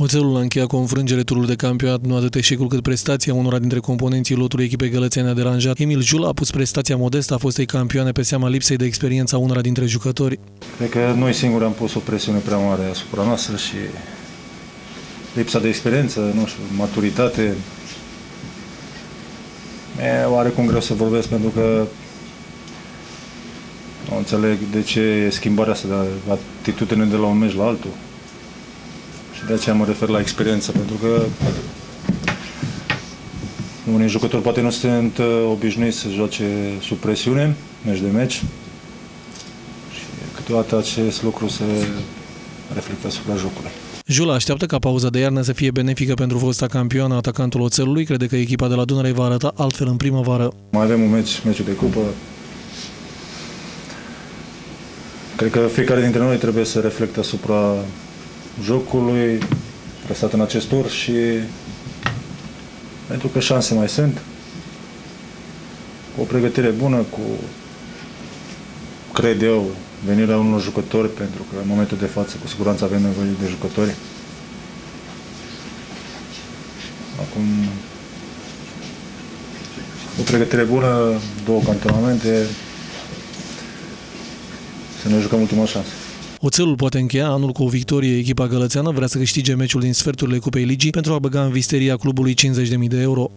Oțelul a încheiat cu o înfrângere turul de campionat, nu atât eșecul cât prestația unora dintre componenții lotului echipei gălățene a deranjat. Emil Jula a pus prestația modestă a fostei campioane pe seama lipsei de experiență a unora dintre jucători. Cred că noi singuri am pus o presiune prea mare asupra noastră și lipsa de experiență, nu știu, maturitate. E oarecum greu să vorbesc pentru că nu înțeleg de ce e schimbarea asta de atitudine de la un meci la altul. Și de aceea mă refer la experiență, pentru că unii jucători poate nu sunt uh, obișnuiți să joace sub presiune, meci de meci. Și câteodată acest lucru se reflectă asupra jocului. Jula așteaptă ca pauza de iarnă să fie benefică pentru fosta campioană, atacantul Oțelului, crede că echipa de la Dunăre va arăta altfel în primăvară. Mai avem un meci, meciul de cupă. Cred că fiecare dintre noi trebuie să reflecte asupra jocului prestat în acest tur și pentru că șanse mai sunt, cu o pregătire bună, cu, cred eu, venirea unor jucători, pentru că în momentul de față cu siguranță avem nevoie de jucători. Acum, o pregătire bună, două cantonamente, să ne jucăm ultima șansă. Oțelul poate încheia anul cu o victorie. Echipa gălățeană vrea să câștige meciul din sferturile Cupei Ligii pentru a băga în visteria clubului 50.000 de euro.